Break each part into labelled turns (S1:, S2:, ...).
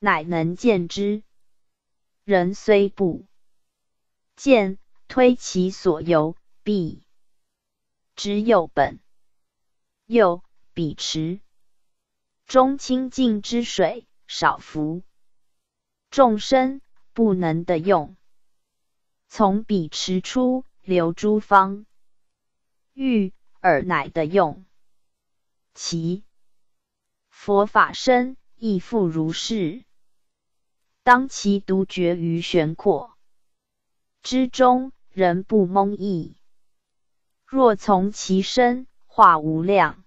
S1: 乃能见之。人虽不见，推其所由，必知有本。又彼池中清净之水，少浮众生不能得用。从彼池出，流诸方欲尔乃得用。其佛法身亦复如是。当其独绝于玄阔之中，人不蒙翳。若从其身。化无量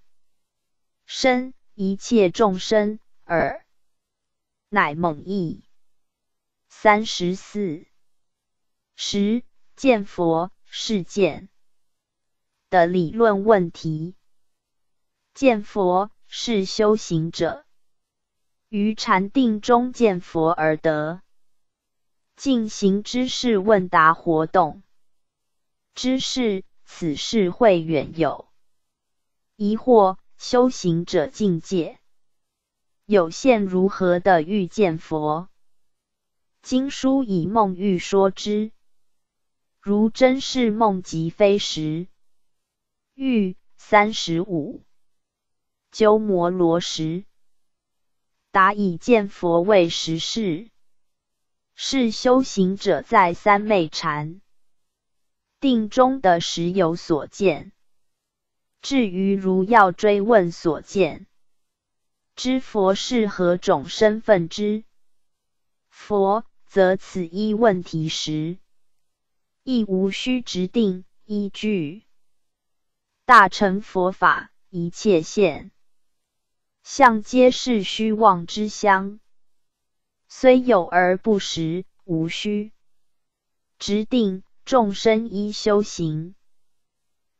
S1: 身一切众生耳，乃蒙意。三十四十见佛是见的理论问题。见佛是修行者于禅定中见佛而得进行知识问答活动。知识此事会远有。疑惑修行者境界有限，如何的遇见佛？经书以梦喻说之，如真是梦即非实。欲三十五，鸠摩罗什答以见佛为实事，是修行者在三昧禅定中的时有所见。至于如要追问所见，知佛是何种身份之佛，则此一问题时，亦无需直定依据。大乘佛法一切现象，皆是虚妄之相，虽有而不实，无虚直定。众生依修行。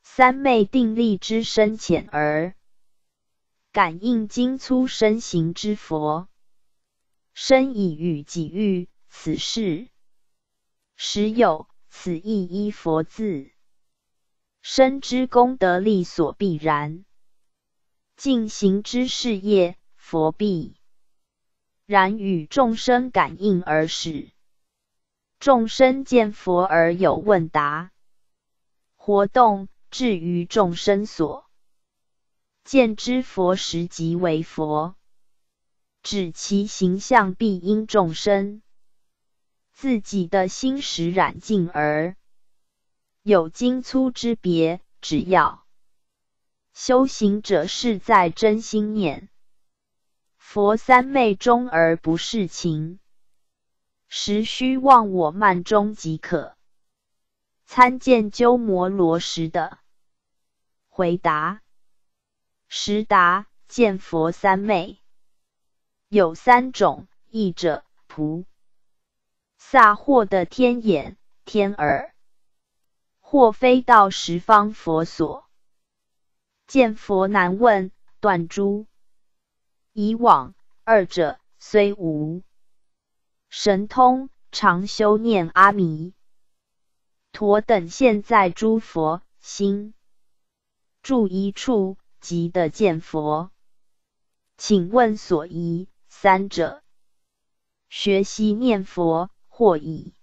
S1: 三昧定力之深浅而感应精粗身形之佛，身以与己欲，此事实有此意依佛字，身之功德力所必然，进行之事业佛必。然与众生感应而始，众生见佛而有问答。活动。至于众生所。见之佛时，即为佛，指其形象必因众生。自己的心识染净而。有精粗之别。只要修行者是在真心念。佛三昧中而不是情，实须忘我慢中即可。参见鸠摩罗什的。回答：十答见佛三昧。有三种，一者菩。萨或的天眼、天耳，或飞到十方佛所。见佛难问断诸以往。二者虽无。神通，常修念阿弥。陀等，现在诸佛心。住一处即得见佛，请问所依三者，学习念佛，或已。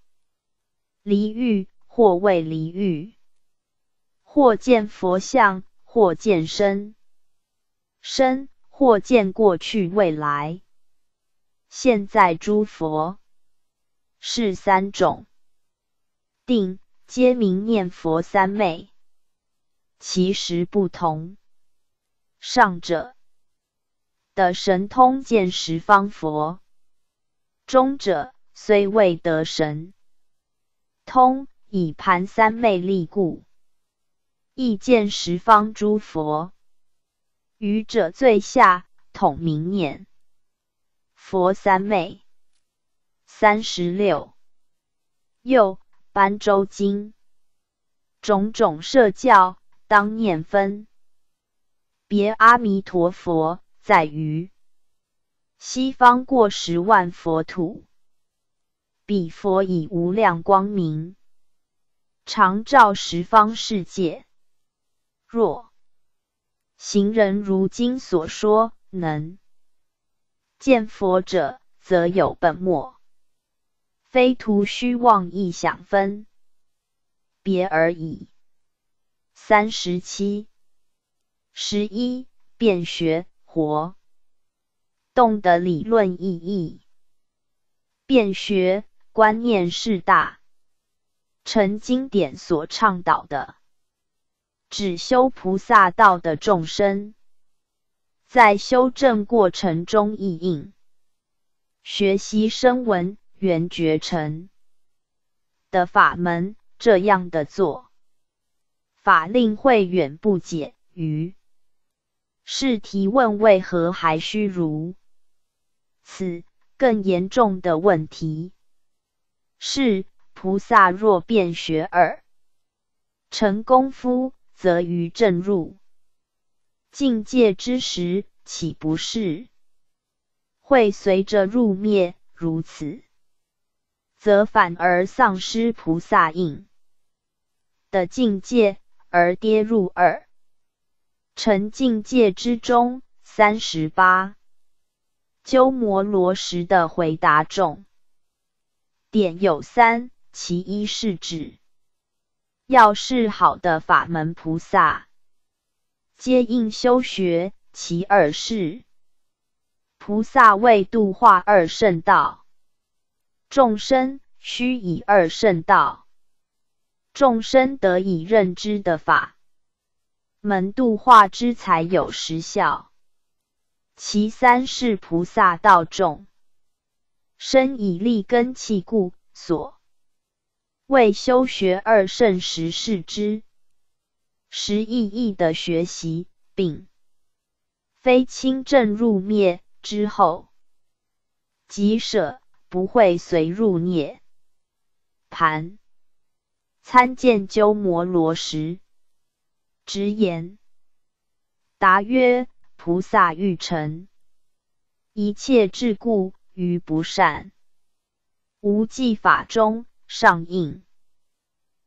S1: 离欲，或未离欲，或见佛像，或见身身，或见过去未来现在诸佛，是三种定，皆名念佛三昧。其实不同。上者的神通见十方佛，中者虽未得神通，以盘三昧力故，亦见十方诸佛。愚者最下，统名念佛三昧。三十六。又般舟经种种设教。当念分别阿弥陀佛，在于西方过十万佛土，彼佛以无量光明，常照十方世界。若行人如经所说，能见佛者，则有本末，非徒虚妄意想分别而已。三十七、十一，辩学活动的理论意义。辩学观念是大乘经典所倡导的，只修菩萨道的众生，在修正过程中意应。学习声闻缘觉成的法门，这样的做法令会远不解于是提问为何还需如此？更严重的问题是，菩萨若便学而成功夫，则于正入。境界之时，岂不是？会随着入灭，如此，则反而丧失菩萨印。的境界，而跌入二。成境界之中。三十八，鸠摩罗什的回答中，点有三，其一是指，要是好的法门菩萨，皆应修学；其二是。菩萨为度化二圣道众生，须以二圣道众生得以认知的法门度化之，才有实效。其三是菩萨道众生以立根器故，所为修学二圣时是之实意义的学习，并非清正入灭。之后，即舍不会随入涅盘。参见鸠摩罗什直言，答曰：菩萨欲成一切智故于不善无记法中上应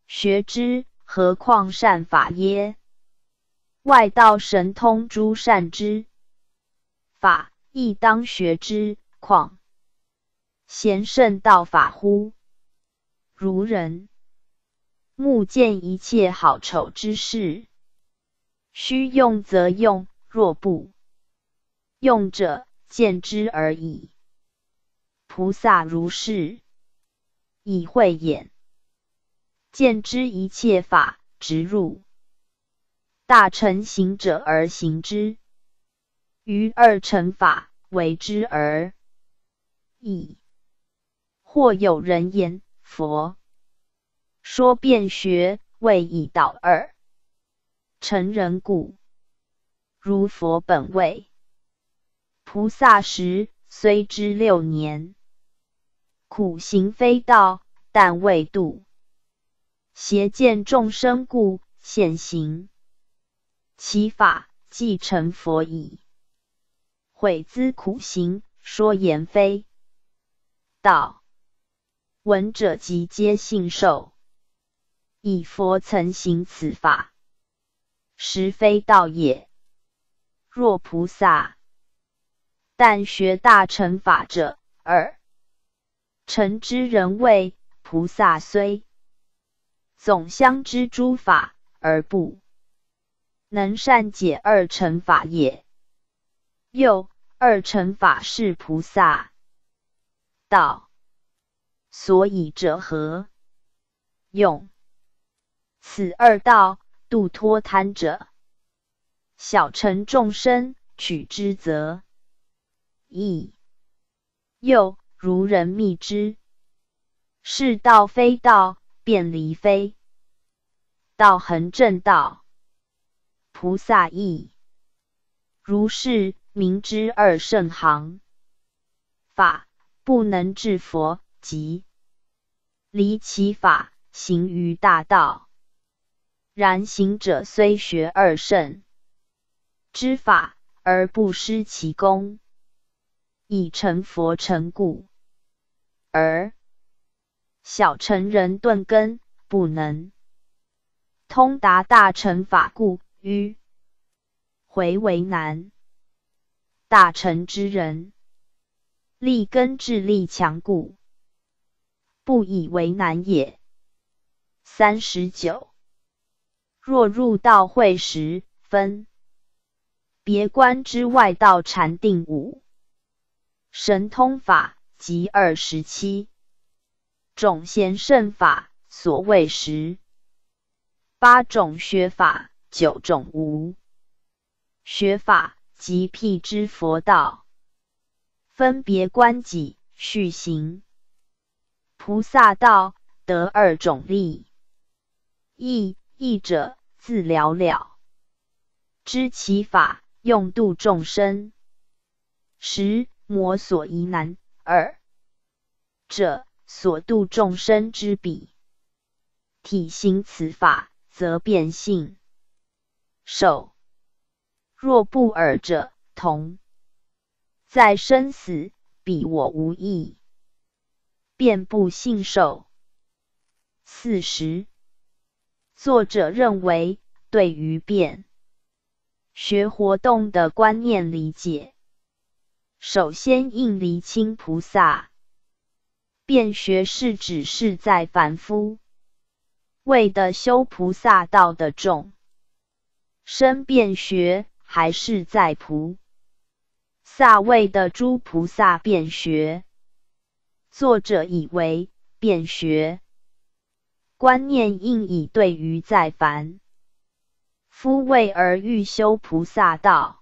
S1: 学之，何况善法耶？外道神通诸善之法。亦当学之，况贤圣道法乎？如人目见一切好丑之事，须用则用，若不用者，见之而已。菩萨如是，以慧眼。见之一切法，直入。大乘行者而行之。于二乘法为之而。已。或有人言：佛。说辩学，为以导二。成人故。如佛本位。菩萨时，虽知六年。苦行非道，但未度邪见众生故，现行其法，即成佛矣。悔兹苦行，说言非道，闻者即皆信受。以佛曾行此法，实非道也。若菩萨但学大乘法者，二成之人谓菩萨虽总相知诸法，而不能善解二乘法也。又二乘法是菩萨道，所以者何用？此二道度脱贪者，小乘众生取之则易。又如人觅之，是道非道，便离非道，恒正道。菩萨意如是。明知二圣行法不能治佛，即离其法，行于大道。然行者虽学二圣之法，而不失其功，以成佛成故；而小乘人顿根不能通达大乘法故，迂回为难。大乘之人，立根智力强固，不以为难也。三十九，若入道会时分，别观之外道禅定五，神通法即二十七。种贤圣法，所谓十。八种学法，九种无。学法，即辟之佛道，分别观己，续行。菩萨道，得二种力。义义者自了了，知其法用度众生。十魔所疑难，尔者所度众生之彼。体行此法，则变性。受若不尔者，同在生死，彼我无异，便不信受。四十。作者认为，对于变学活动的观念理解，首先应厘清菩萨便学是指是在凡夫为的修菩萨道的众生便学，还是在菩萨为的诸菩萨便学。作者以为便学。观念应以对于在凡夫为而欲修菩萨道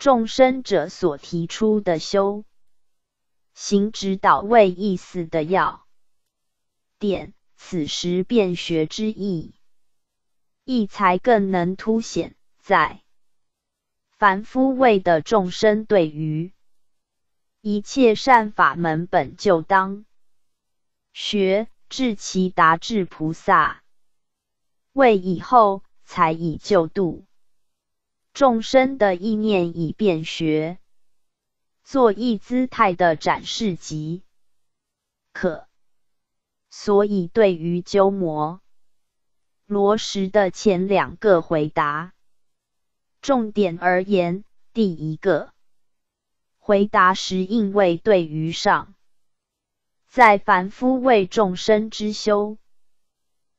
S1: 众生者所提出的修行指导为意思的要点，此时便学之意，意才更能凸显在凡夫为的众生对于一切善法门本就当学。至其达至菩萨为以后，才以救度众生的意念以便学，作一姿态的展示即可。所以对于鸠摩罗什的前两个回答，重点而言，第一个回答时应为对于上。在凡夫为众生之修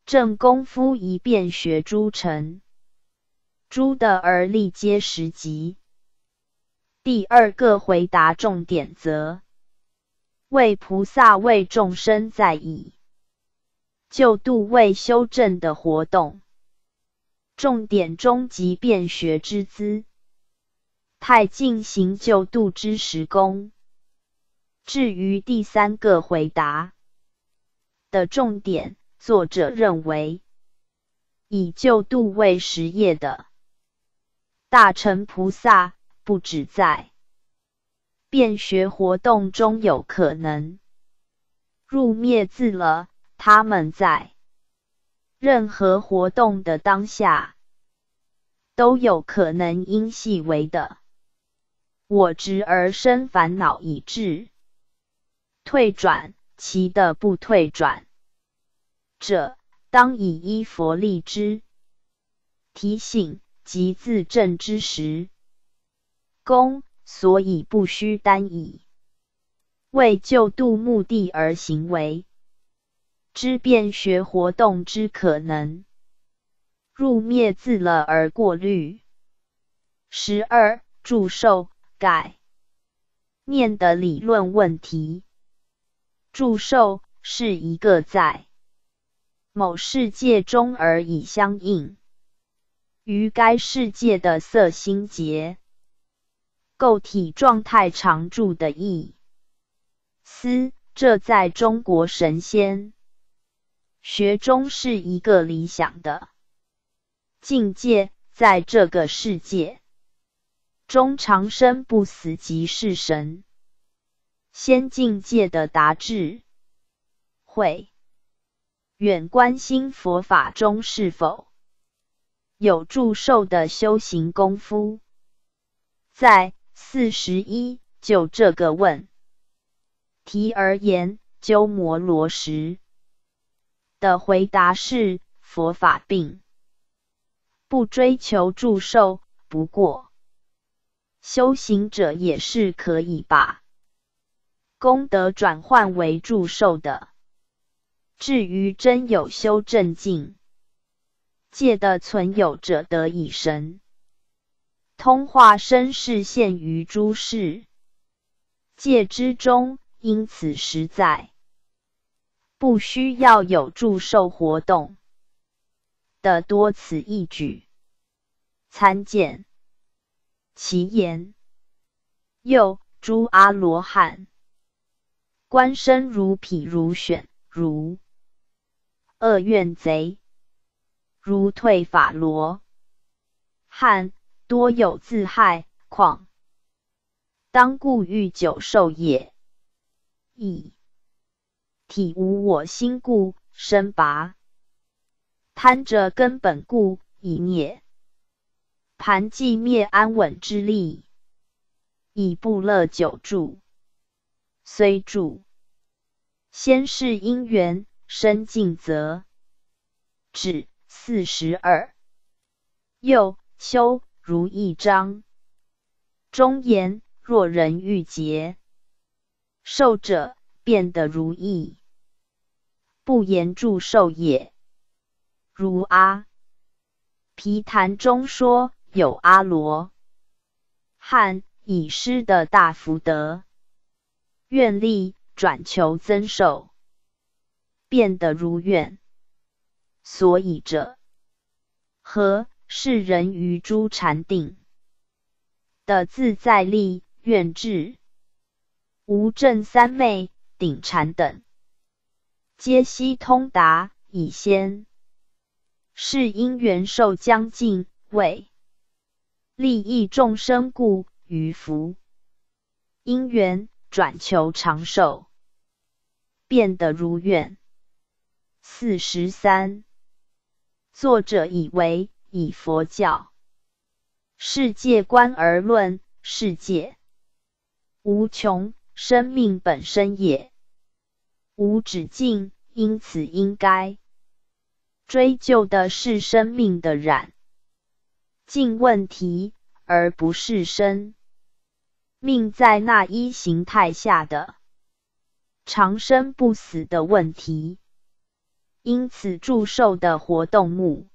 S1: 正功夫一遍学诸成诸的而立皆实及。第二个回答重点则为菩萨为众生在以救度为修正的活动，重点中即便学之资，太进行救度之时功。至于第三个回答的重点，作者认为，以救度为实业的大乘菩萨，不止在。变学活动中有可能。入灭自了，他们在。任何活动的当下，都有可能因细微的我执而生烦恼，以致。退转其的不退转。者，当以依佛力之提醒及自证之时，功所以不须单以为救度目的而行为。知变学活动之可能。入灭自了而过滤。十二祝寿改。念的理论问题。祝寿是一个在某世界中而已相应。于该世界的色心结构体状态常住的意思。这在中国神仙学中是一个理想的境界，在这个世界中长生不死即是神。仙境界的达至，会远观心佛法中是否有祝寿的修行功夫。在四十一就这个问题而言，鸠摩罗什的回答是：佛法并不追求祝寿，不过修行者也是可以把。功德转换为祝寿的。至于真有修正境界的存有者，得以神通化身视现于诸世界之中，因此实在。不需要有祝寿活动。的多此一举。参见。其言。又诸阿罗汉，观身如匹如选，如恶怨贼，如退法罗。汉，多有自害况，当故欲久受也。亦体无我心故，身拔。贪者根本故，以灭。盘寂灭安稳之力。以不乐久住，虽住，先是因缘生尽则止。四十二。又修如一章，中言若人欲结受者，变得如意，不言祝寿也。如阿毗昙中说有阿罗汉。已失的大福德，愿力转求增寿，变得如愿。所以者，何是人于诸禅定？的自在力、愿智、无正三昧、顶禅等，皆悉通达，以先。是因缘寿将尽，为。利益众生故。于福。因缘转求长寿，变得如愿。四十三，作者以为以佛教世界观而论，世界无穷，生命本身也无止境，因此应该追究的是生命的染净问题，而不是生。命在那一形态下的长生不死的问题，因此祝寿的活动目。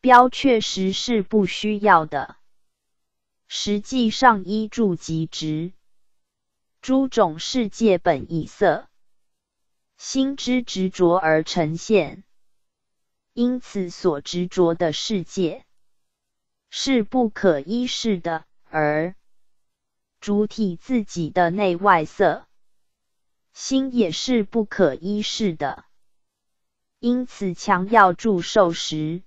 S1: 标确实是不需要的。实际上依注即直，诸种世界本以色。心之执着而呈现，因此所执着的世界。是不可依视的，而。主体自己的内外色。心也是不可一世的，因此强要祝寿时，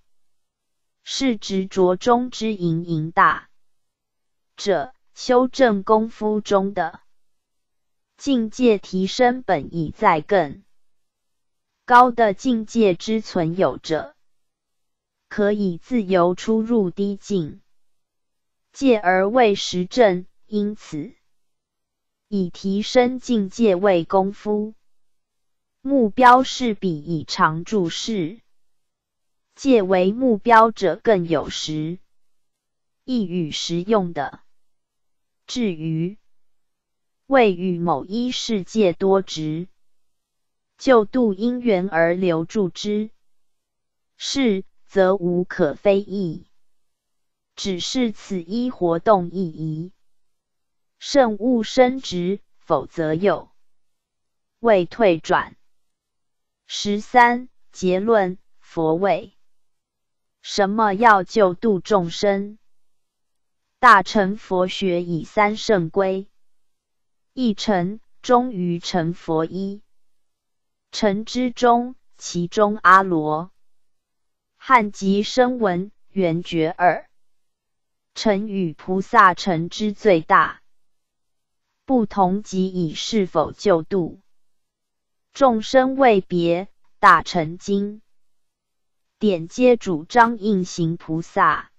S1: 是执着中之盈盈大者修正功夫中的境界提升本已在更高的境界之存有者，可以自由出入低境界而为实证。因此，以提升境界为功夫，目标是比以常注视界为目标者更有时易与实用的。至于为与某一世界多值，就度因缘而留住之是，则无可非议。只是此一活动意义。慎勿升职，否则又未退转。十三结论：佛为什么要救度众生？大乘佛学以三圣归一乘，终于成佛一。乘之中，其中阿罗。汉及声闻缘觉二。乘与菩萨乘之最大。不同即以是否救度。众生为别，大成经点皆主张应行菩萨。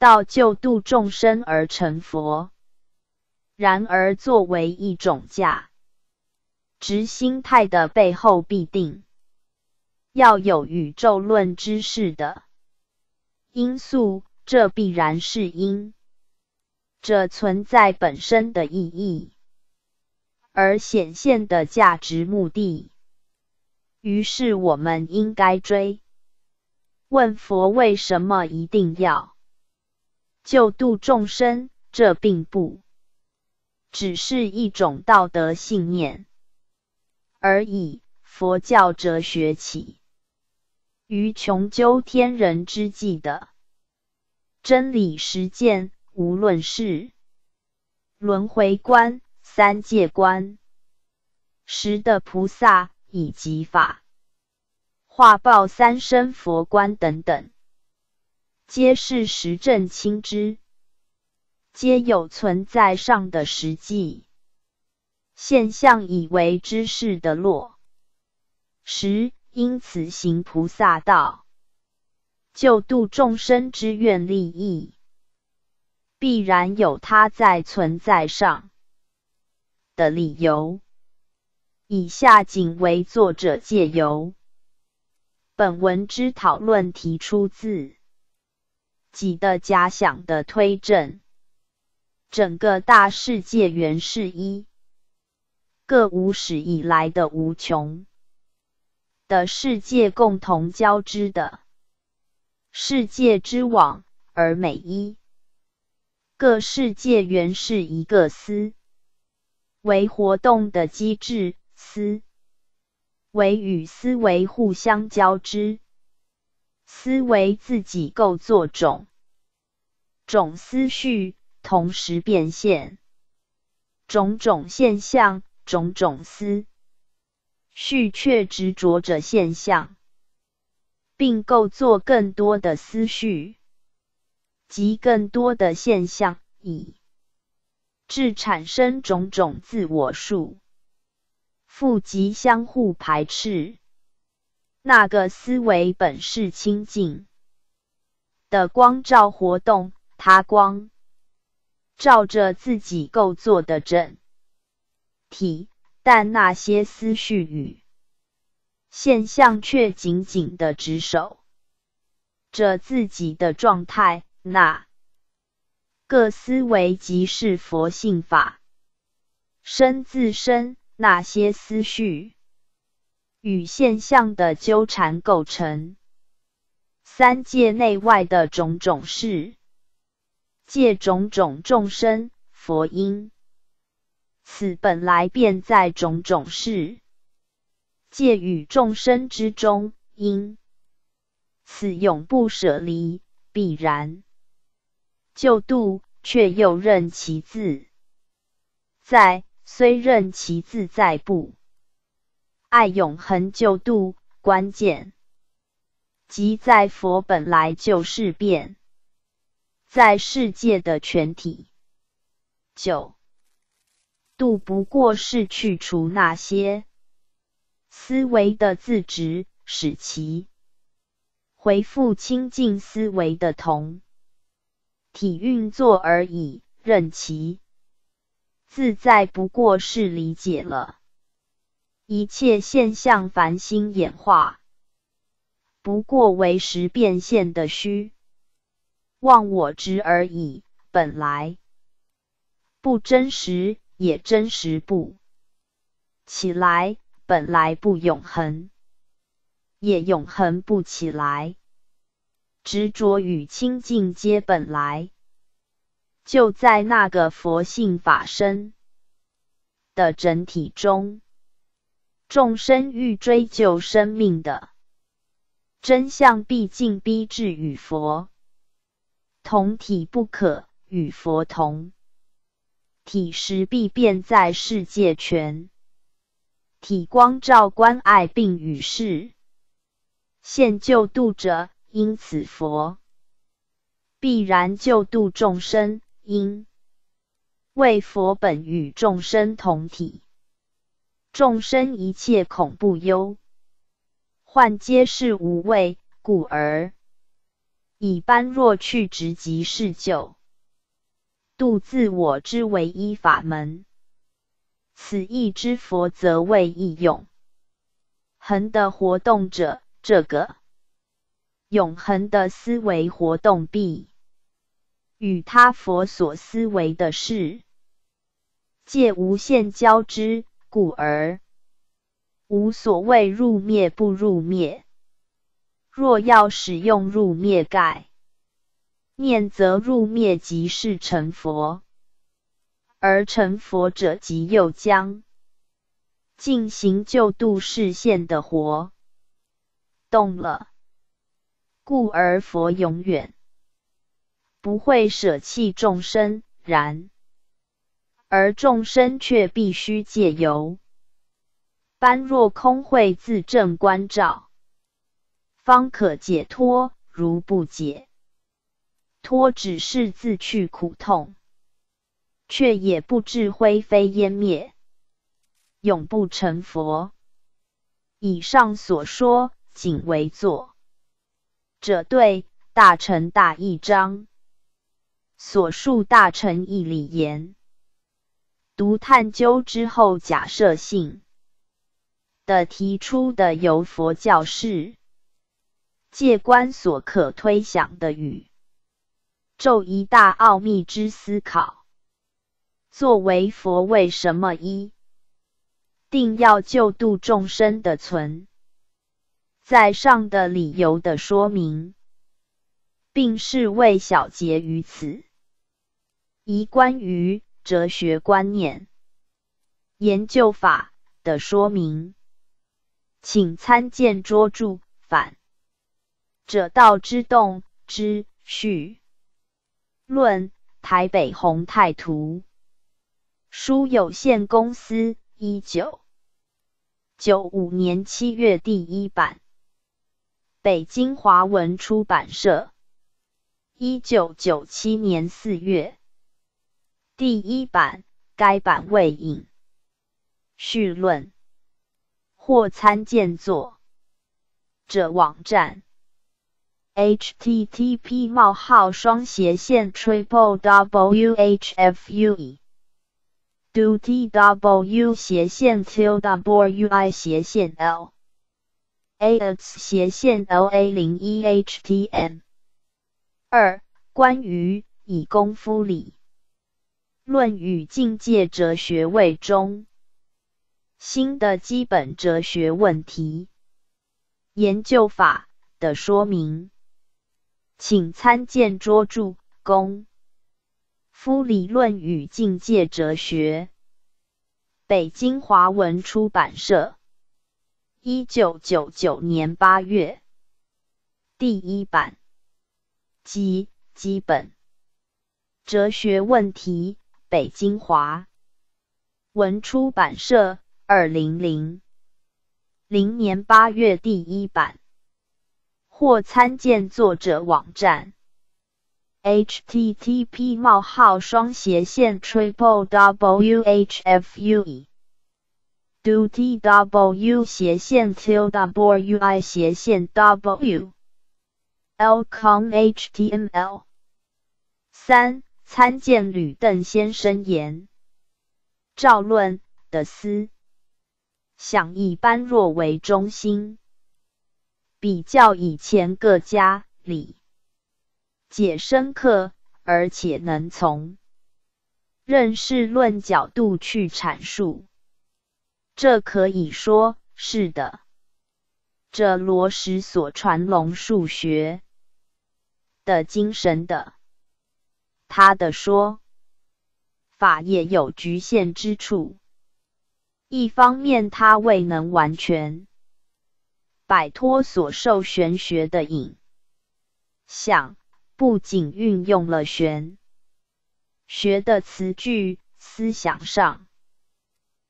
S1: 道救度众生而成佛。然而作为一种价值心态的背后，必定。要有宇宙论知识的。因素，这必然是因。这存在本身的意义，而显现的价值目的。于是我们应该追问佛为什么一定要救度众生？这并不只是一种道德信念而已。佛教哲学起于穷究天人之际的真理实践，无论是轮回观、三界观、十的菩萨以及法。化报三生佛观等等，皆是实证清知，皆有存在上的实际。现象，以为知识的落。实，因此行菩萨道，救度众生之愿利益，必然有他在存在上。的理由。以下仅为作者借由本文之讨论提出自己的假想的推证。整个大世界原是一个无始以来的无穷。的世界共同交织的世界之网，而每一个世界原是一个思为活动的机制，思维与思维互相交织，思维自己构作种种思绪，同时变现种种现象，种种思。绪却执着着现象，并构作更多的思绪及更多的现象，以致产生种种自我束缚及相互排斥。那个思维本是清净的光照活动，它光照着自己构作的整体。但那些思绪与现象却紧紧的执守着自己的状态，那个思维即是佛性法身自身。那些思绪与现象的纠缠，构成三界内外的种种事，借种种众生佛因。此本来便在种种事界与众生之中，因此永不舍离，必然就度，却又任其自在。虽任其自在，不爱永恒就度。关键即在佛本来就是变，在世界的全体九。度不过是去除那些思维的自执，使其回复清净思维的同体运作而已。任其自在，不过是理解了一切现象繁星演化，不过为时变现的虚妄我执而已，本来不真实。也真实不起来，本来不永恒，也永恒不起来。执着与清净皆本来就在那个佛性法身的整体中。众生欲追究生命的真相，毕竟逼至与佛同体不可，与佛同。体时必变在世界全体光照关爱并与世现救度者，因此佛必然救度众生，因为佛本与众生同体，众生一切恐怖忧患皆是无畏，故而以般若去直即是救。度自我之唯一法门，此意之佛则为义用恒的活动者。这个永恒的思维活动，必与他佛所思维的事借无限交织，故而无所谓入灭不入灭。若要使用入灭盖念，则入灭即是成佛，而成佛者即又将进行救度视线的活动了。故而佛永远不会舍弃众生，然而众生却必须借由般若空慧自证观照，方可解脱。如不解脱，只是自去苦痛，却也不至灰飞烟灭，永不成佛。以上所说，仅为作。者对大臣大义章所述大臣义理言，读探究之后，假设性的提出的由佛教士借观所可推想的宇宙一大奥秘之思考，作为佛为什么一定要救度众生的存。在上的理由的说明，并是为小结于此。宜关于哲学观念研究法的说明，请参见拙著《反者道之动之序论》台北宏泰图书有限公司一九九五年七月第一版。北京华文出版社，一九九七年四月，第一版。该版未引序论，或参见作。者网站。：http: 冒号双斜线 triple w h f u e do t w 斜线 till w u i 斜线 l。AX 斜线 LA 零一 HTM 二关于以功夫理。论与境界哲学为中新的基本哲学问题。研究法的说明，请参见拙著《功。夫理论与境界哲学》，北京华文出版社。一九九九年八月，第一版。及基本。哲学问题，北京华。文出版社。二零零。零年八月第一版，或参见作者网站。：http: 冒号双斜线 triple w h f u e do t w 斜线 till w i 斜线 w l com html 三参见吕邓先生言。赵论的思。想以般若为中心，比较以前各家理。解深刻，而且能从。认识论角度去阐述。这可以说是的。这罗什所传龙数学的精神的，他的说法也有局限之处。一方面，他未能完全摆脱所受玄学的影响，不仅运用了玄学的词句，思想上。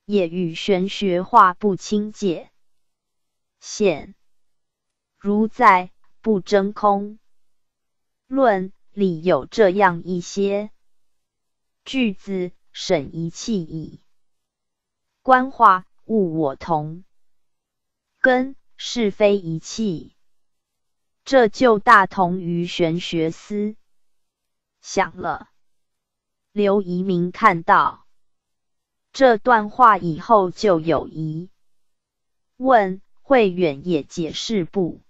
S1: 也与玄学划不清界限，如在《不真空。论》里有这样一些。句子：“审一气矣，观化物我同。根，是非一气。”这就大同于玄学思。想了。刘遗民看到。这段话以后就有疑。问，慧远也解释不。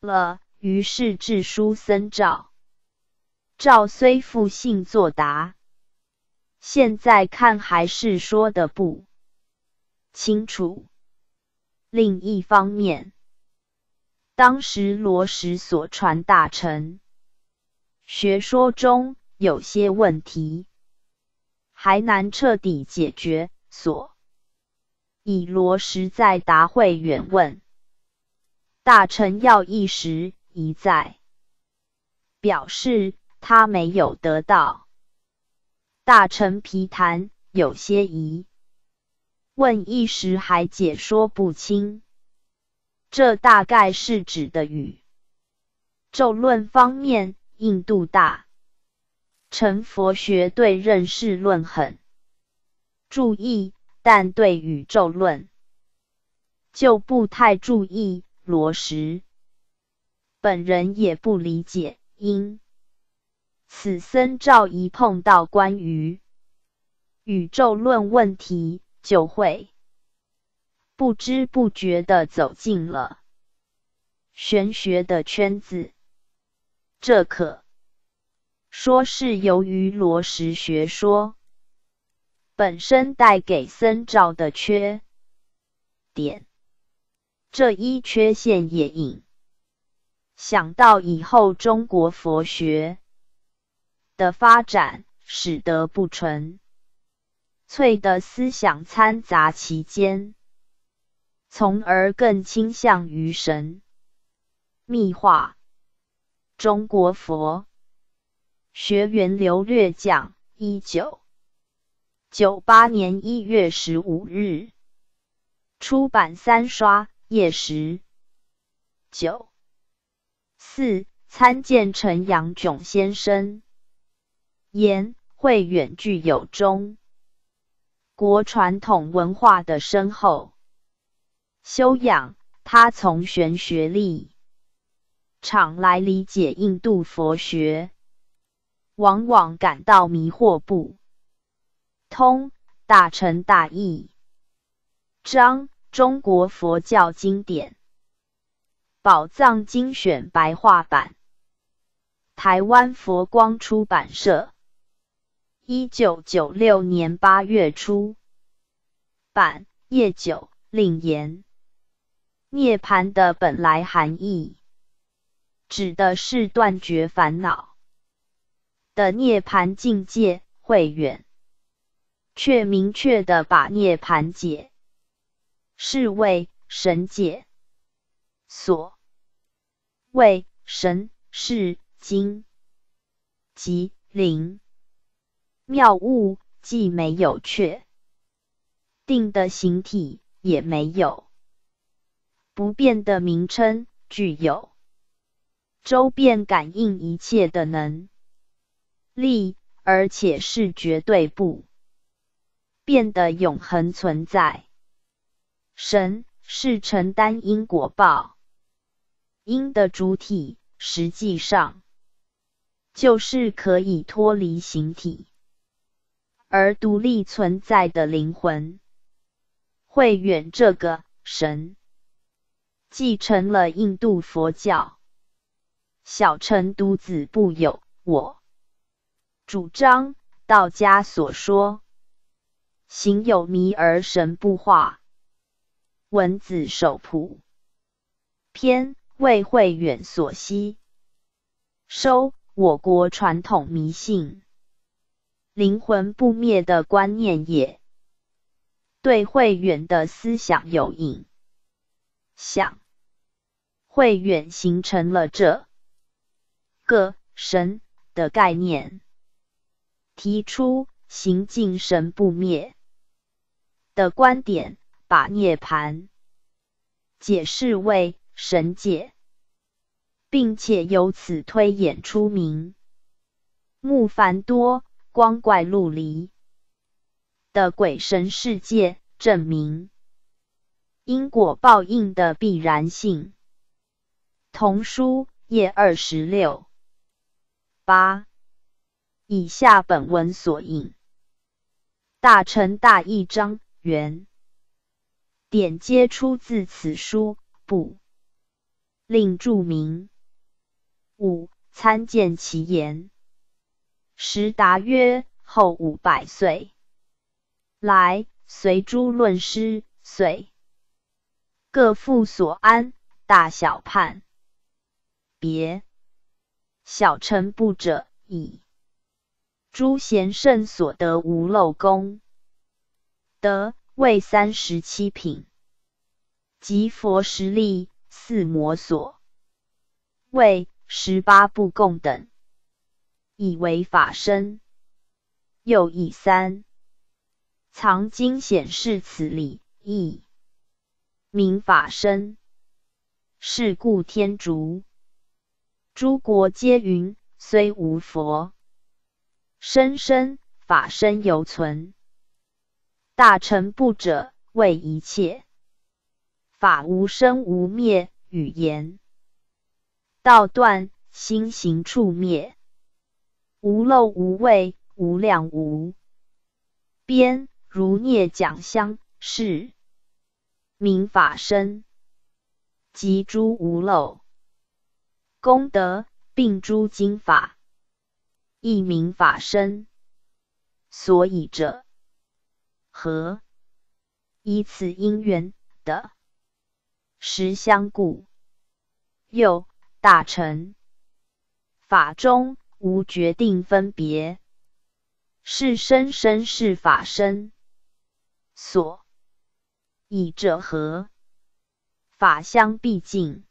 S1: 了，于是致书僧赵。赵虽复信作答，现在看还是说的不。清楚。另一方面，当时罗什所传大臣。学说中有些问题。还难彻底解决，所以罗什在答会远问大臣要一时一再表示他没有得到。大臣皮谈有些疑问，一时还解说不清。这大概是指的语咒论方面，印度大成佛学对认识论很注意，但对宇宙论就不太注意。罗什本人也不理解，因此僧照一碰到关于宇宙论问题，就会。不知不觉地走进了玄学的圈子，这可说是由于罗什学说本身带给僧兆的缺点。这一缺陷也引想到以后中国佛学的发展，使得不纯粹的思想掺杂其间。从而更倾向于神秘化。中国佛学员流略讲，一九九八年一月十五日出版三刷，页十九四参见陈阳炯先生言，慧远具有中国传统文化的深厚。修养，他从玄学立场来理解印度佛学，往往感到迷惑不。通。大乘大义。章，中国佛教经典。宝藏精选白话版，台湾佛光出版社，一九九六年八月初。版，叶九令言。涅盘的本来含义，指的是断绝烦恼。的涅盘境界。慧远却明确的把涅盘解是为神解。所谓神是精即灵妙物，既没有确定的形体，也没有。不变的名称，具有周遍感应一切的能力，而且是绝对不变的永恒存在。神是承担因果报因的主体，实际上就是可以脱离形体而独立存在的灵魂。慧远这个神。继承了印度佛教，小乘独子不有我主张，道家所说。行有迷而神不化，文子守谱篇为慧远所吸收，我国传统迷信。灵魂不灭的观念也，对慧远的思想有影响。慧远形成了这。个神的概念，提出行尽神不灭的观点，把涅盘解释为神界，并且由此推演出名目繁多、光怪陆离的鬼神世界，证明因果报应的必然性。童书页二十六八，以下本文所引，大乘大义章原典皆出自此书，不另注明。五。参见其言。时答曰：后五百岁，来随诸论师，遂各复所安，大小判。别，小臣不者矣。诸贤圣所得无漏功。德，为三十七品，即佛实力四摩所，为十八部共等，以为法身。又以三。藏经显示此理，亦名法身。是故天竺。诸国皆云：虽无佛。身身，法身犹存。大乘不者，为一切。法无生无灭，语言。道断，心行处灭，无漏无畏。无量无。边，如涅讲相是。名法身，即诸无漏。功德，并诸经法，一名法身。所以者何？以此因缘的实相故。又大乘法中无决定分别。是身身是法身，所以者何？法相毕竟，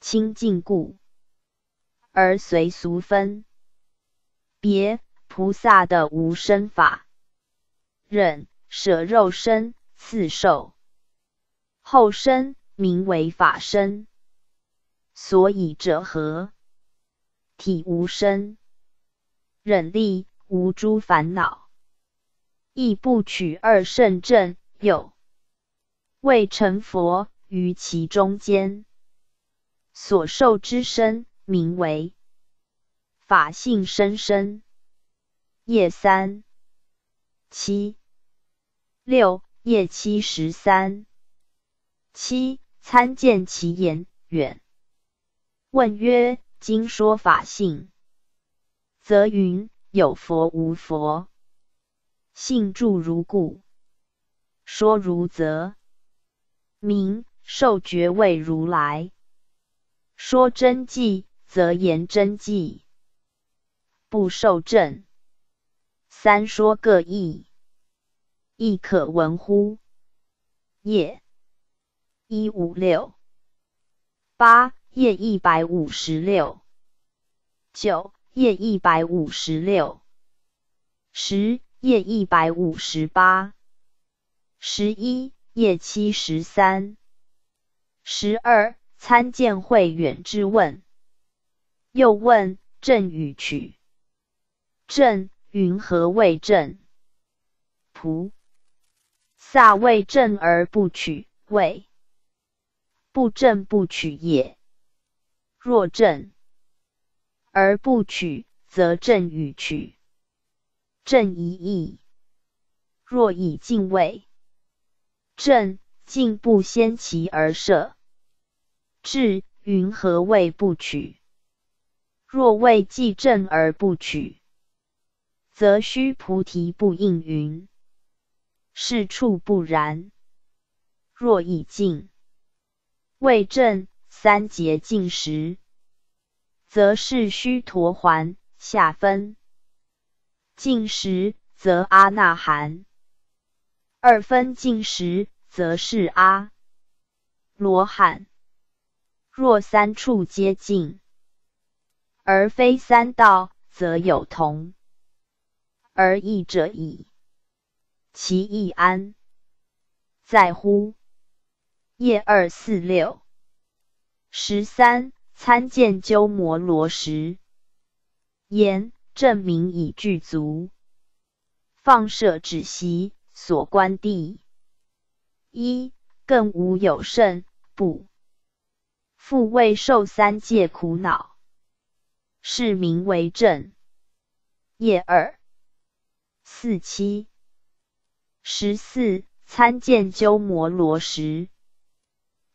S1: 清净故，而随俗分别。菩萨的无生法，忍舍肉身次受后身，名为法身。所以者何？体无身，忍力。无诸烦恼，亦不取二圣正，有未成佛于其中间，所受之身名为法性深深。夜三。七。六。夜七十三。七。参见其言。远。问曰：今说法性，则云。有佛无佛，性住如故，说如则。名受觉位如来；说真迹，则言真迹，不受正。三说各异，亦可闻乎？夜。一五六。八。页一百五十六。九。页一百五十六，十。页一百五十八，十一。页七十三，十二。参见会远之问。又问正与取，正云何谓正？菩萨为正而不取，谓不正不取也。若正。而不取，则正与取正一义。若以敬畏正，敬不先其而设。至云何谓不取？若为既正而不取，则须菩提不应云。是处不然。若以敬为正，三节尽时。则是须陀环。下分，尽时则阿那含；二分尽时则是阿。罗汉。若三处皆尽，而非三道，则有同。而异者矣。其义安在乎？夜二四六十三。参见鸠摩罗什言，证明已具足，放射止息所观地一，更无有甚不复未受三界苦恼，是名为正。业二四七。十四，参见鸠摩罗什。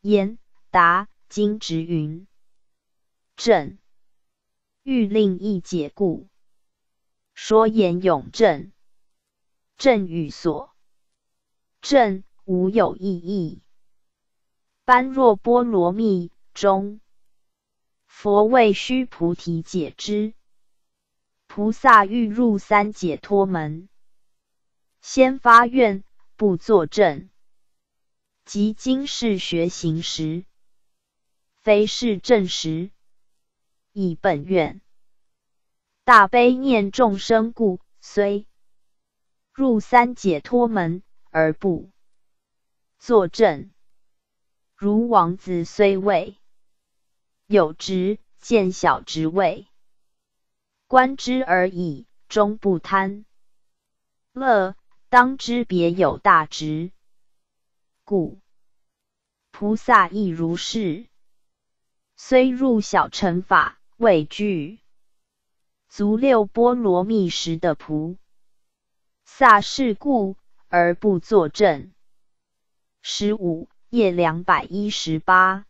S1: 言，答经直云。正欲令一解故，说言永正，正与所。正无有异义。般若波罗蜜中，佛为须菩提解之。菩萨欲入三解脱门，先发愿不作证，即今世学行时，非是正时，以本愿。大悲念众生故，虽入三解脱门而不作证。如王子虽位有职，见小职位，观之而已，终不贪乐。当知别有大值，故菩萨亦如是。虽入小乘法，未具。足六波罗蜜时的菩萨是故而不作证。十五页两百一十八，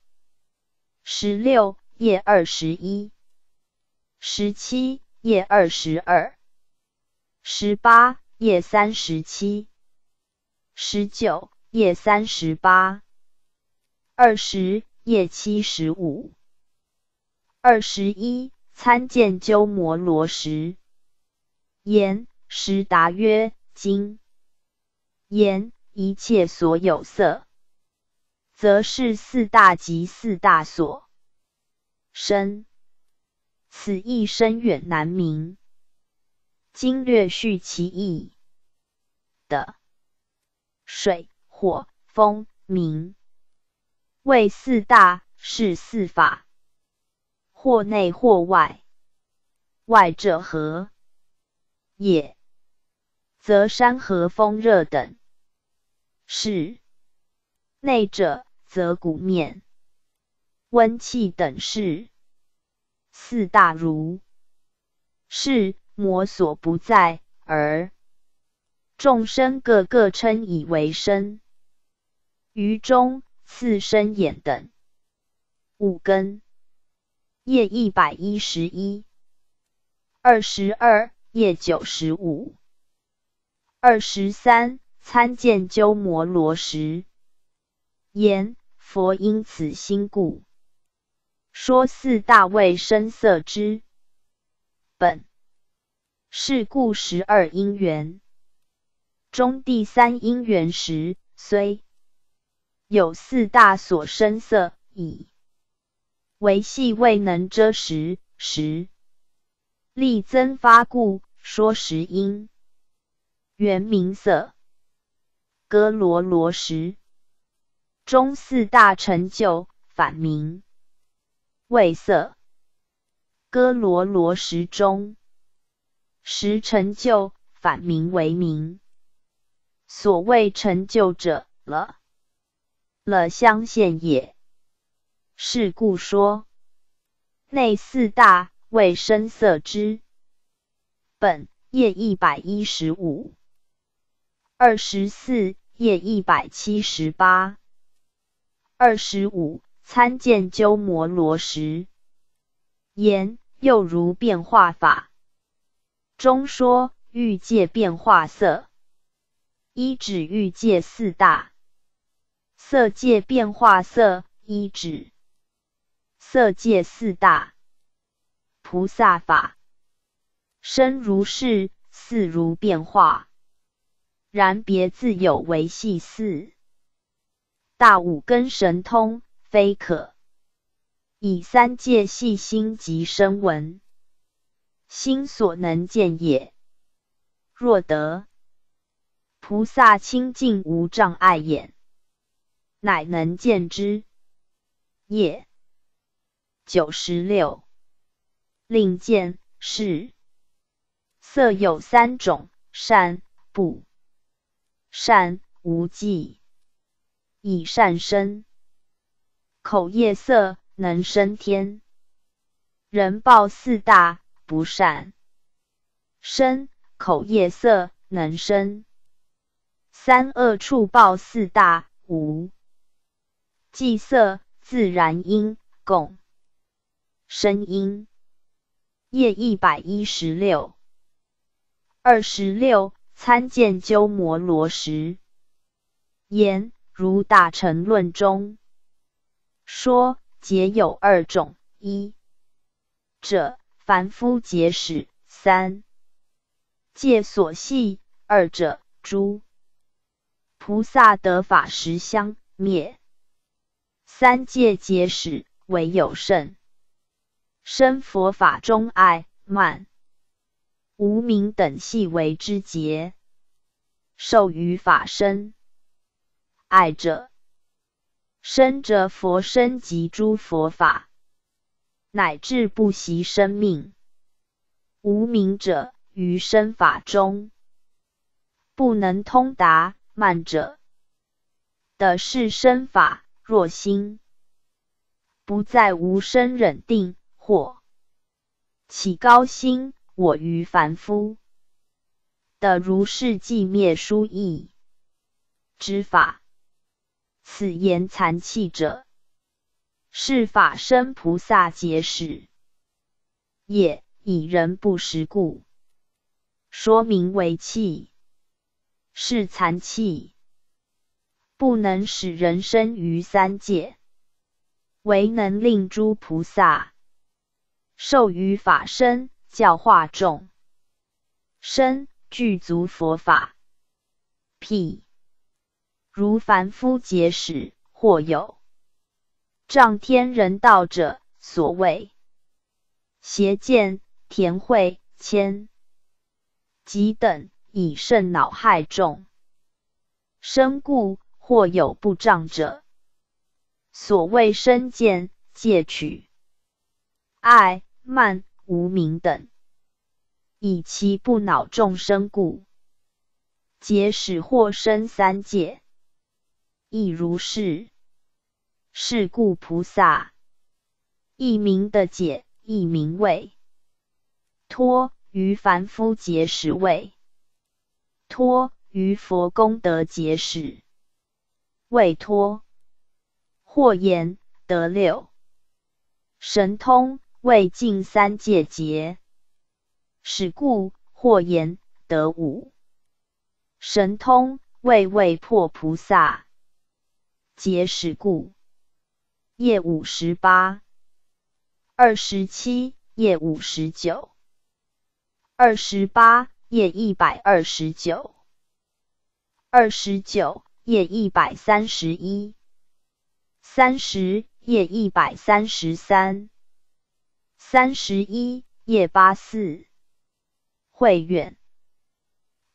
S1: 十六页二十一，十七页二十二，十八页三十七，十九页三十八，二十页七十五，二十一。参见鸠摩罗什言，实答曰：今言一切所有色，则是四大及四大所生。此意深远难明，今略叙其意。的水、火、风、明，为四大，是四法。或内或外，外者何也？则山河风热等是；内者则骨面温气等是。四大如是，魔所不在，而众生各个称以为身。于中次生眼等五根。页一百一十一，二十二页九十五，二十三参见鸠摩罗什言：佛因此心故，说四大为声色之本。是故十二因缘。中第三因缘时，虽。有四大所生色已。维系未能遮时，时力增发故，说十因。原名色。哥罗罗什中四大成就，反名。味色。哥罗罗时中时成就，反名为名。所谓成就者，了了相现也。是故说，内四大为声色之本。页一百一十五，二十四页一百七十八，二十五参见鸠摩罗什。言，又如变化法。中说，欲界变化色，一指欲界四大；色界变化色，一指。色界四大。菩萨法，身如是，似如变化，然别自有为系四。大五根神通，非可以三界细心及声闻心所能见也。若得。菩萨清净无障碍眼，乃能见之。也。九十六，令见是。色有三种：善、不。善、无记。以善生。口业色，能生天。人报四大；不善。生口业色，能生三恶处报四大；无。记色，自然因共。声音，页一百一十六，二十六，参见鸠摩罗什。言，如大乘论中。说，解有二种：一者凡夫解使，三戒所系；二者诸菩萨得法时相灭。三界皆使，唯有圣生佛法中爱慢。无名等系为之结，受于法身。爱者生者佛身及诸佛法，乃至不惜生命。无名者于身法中不能通达，慢者的是身法。若心不在无生忍定，或起高心，我于凡夫的如是寂灭殊异之法，此言残气者，是法身菩萨结使也，以人不识故，说名为气，是残气。不能使人生于三界，唯能令诸菩萨受于法身，教化众生，具足佛法。譬如凡夫结使，或有。仗天人道者，所谓。邪见、田慧、谦。及等，以甚恼害众。生故。或有不障者，所谓身见、戒取、爱、慢、无明等，以其不恼众生故，皆使或生三界。亦如是。是故菩萨一名的解，一名为托于凡夫结使位，托于佛功德结使。未脱，或言得六。神通，未尽三界劫，使故；或言得五。神通，未未破菩萨。劫，使故。夜五十八，二十七，夜五十九，二十八，夜一百二十九，二十九。页一百三十一，三十。页一百三十三，三十一。页八四。会远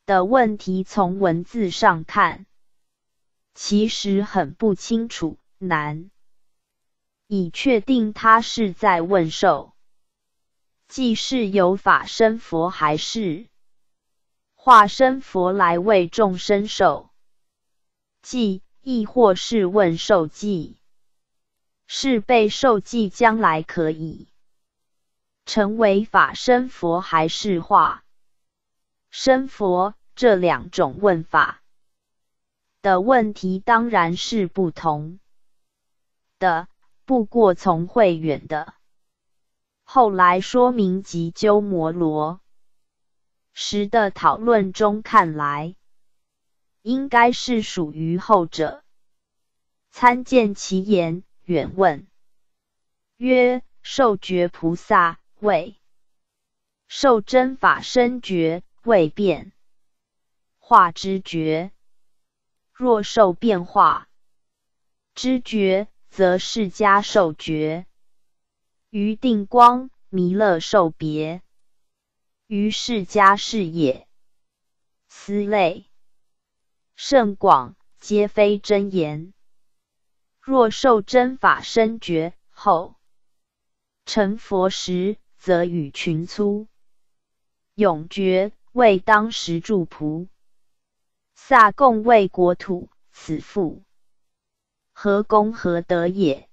S1: 的问题从文字上看，其实很不清楚，难。以确定他是在问受，既是有法身佛，还是？化身佛来为众生受。即亦或是问受记，是被受记将来可以。成为法身佛，还是化身佛？这两种问法。的问题当然是不同的。不过从慧远的后来说明及鸠摩罗什的讨论中看来。应该是属于后者。参见其言，远问曰：“受觉菩萨未受真法身觉未变化之觉，若受变化知觉，则释迦受觉。于定光弥勒受别，于释迦是也。思类。”甚广，皆非真言。若受真法身觉后成佛时，则与群粗永觉为当时住菩萨共为国土，此复何功何德也？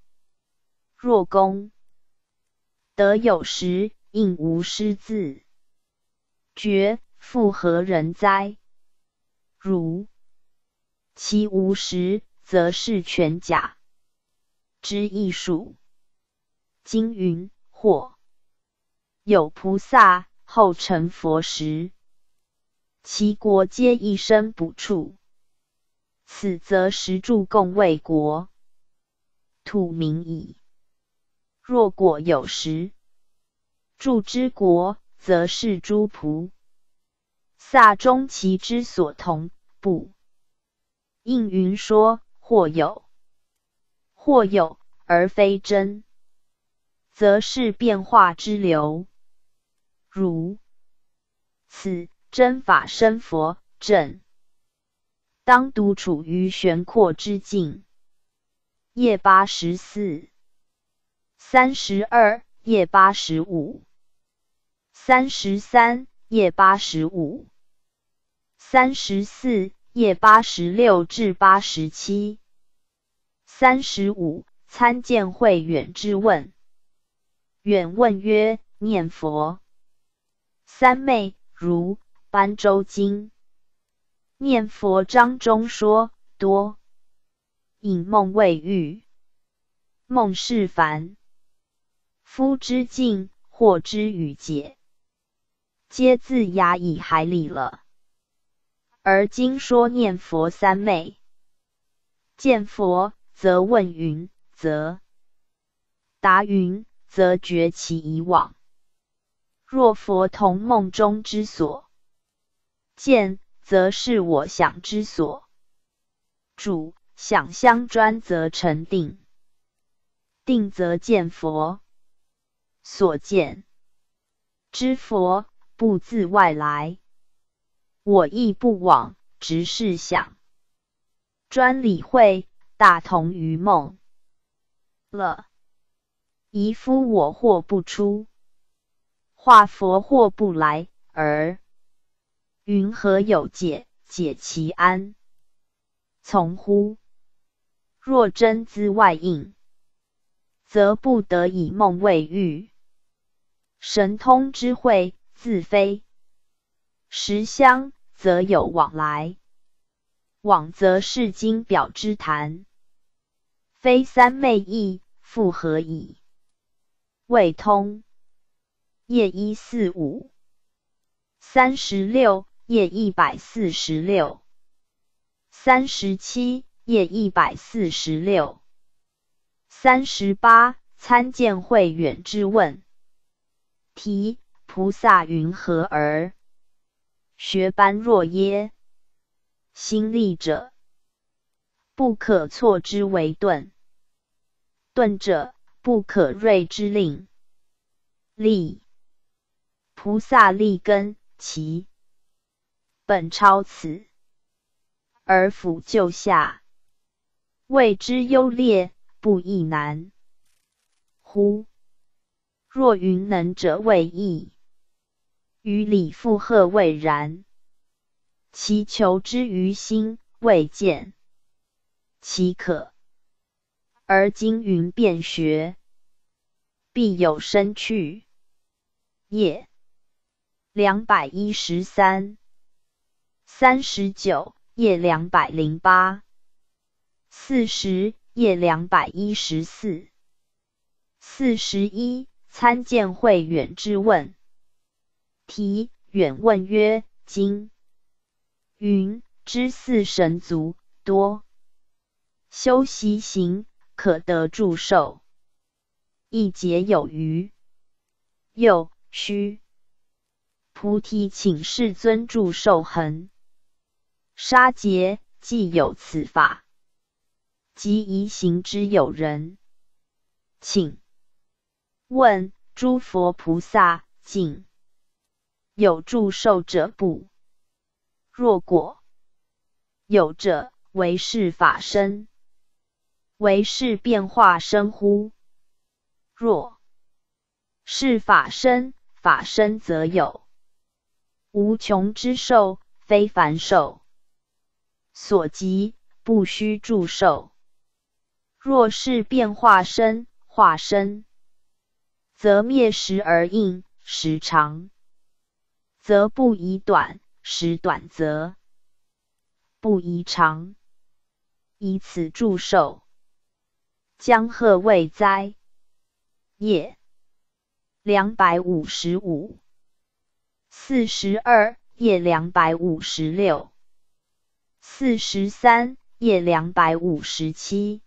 S1: 若功德有时，应无失字，绝复何人哉？如。其无实，则是全假之艺术。经云：或有菩萨后成佛时，其国皆一生不处。此则实助共为国土民矣。若果有时，助之国，则是诸仆萨中其之所同，不应云说，或有，或有而非真，则是变化之流。如此真法身佛正。当独处于玄阔之境。夜八十四、三十二、夜八十五、三十三、夜八十五、三十四、夜八十六至八十七、三十五。参见慧远之问。远问曰：念佛三昧如般舟经。念佛章中说多引梦未遇，梦是凡夫之境，或之语解，皆自雅以海里了。而今说念佛三昧，见佛则问云，则答云，则觉其以往。若佛同梦中之所见。则是我想之所主，想相专，则成定；定则见佛。所见之佛不自外来，我亦不往，直是想。专理会，大同于梦了。疑夫我或不出，化佛或不来，而。云何有解？解其安从乎？若真兹外应，则不得以梦未遇。神通之会自非实相，则有往来；往则是经表之谈，非三昧意，复何以未通？夜一四五三十六。页一百四十六，三十七页一百四十六，三十八参见慧远之问题：菩萨云何而学般若耶？心力者不可错之为钝，钝者不可锐之令。力菩萨力根其。本超此，而辅救下，谓之优劣，不亦难乎？若云能者未易，于理复赫未然。其求之于心未见，其可？而今云便学，必有生趣。也。两百一十三。三十九页两百零八，四十页两百一十四，四十一参见慧远之问题。远问曰：今云知四神足多修习行，可得祝寿，一节有余。又须菩提请世尊祝寿恒。杀劫既有此法，即宜行之有人，请。问诸佛菩萨，竟有祝寿者不？若果。有者，为是法身，为是变化身乎？若。是法身，法身则有。无穷之寿，非凡寿。所及不须祝寿。若是变化身，化身，则灭时而应；时长，则不宜短；时短，则不宜长。以此祝寿，将贺未哉？夜两百五十五，四十二，页两百五十六。四十三，页两百五十七。